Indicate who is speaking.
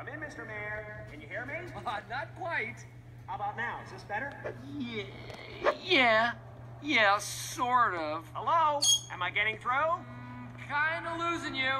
Speaker 1: I'm in, Mr. Mayor. Can you hear me?
Speaker 2: Uh, not quite.
Speaker 1: How about now? Is this better?
Speaker 2: Yeah, yeah, yeah, sort of.
Speaker 1: Hello? Am I getting through?
Speaker 2: Mm, kinda losing you.